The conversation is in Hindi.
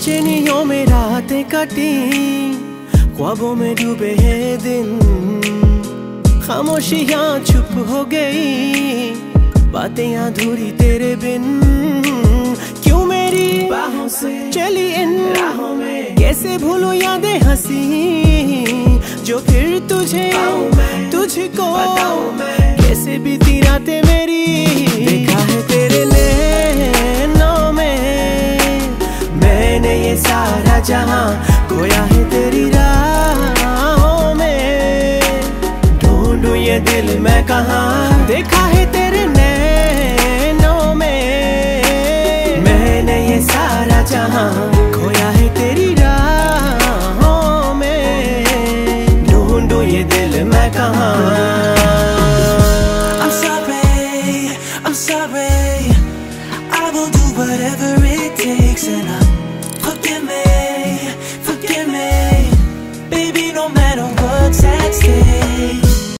बेचैनियों में रातें कटी ख्वाबों में डूबे हैं दिन खामोशियाँ छुप हो गई बातें अधूरी तेरे बिन क्यों मेरी बाहों से चली इन राहों में कैसे भूलो यादें हसी जो फिर तुझे तुझको जहाँ खोया है तेरी राहों में। ढूंढू ये दिल मैं कहा देखा है तेरे नैनों में। मैंने ये सारा जहाँ खोया है तेरी राहों में। ढूंढू ये दिल मैं कहा. I will do whatever it takes, and I